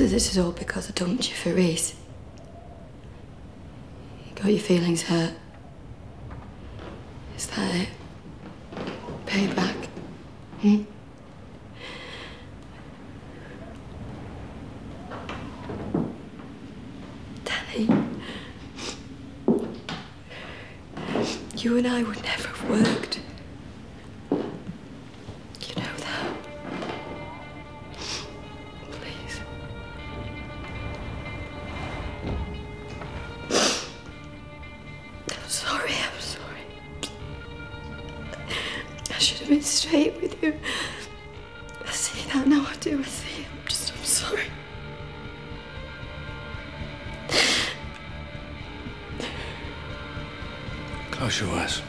So this is all because I dumped you for Rhys. You got your feelings hurt. Is that it? Payback? Hmm? Danny. You and I would never have worked. Sorry, I'm sorry. I should have been straight with you. I see that now, I do, I see. I'm just, I'm sorry. Close your eyes.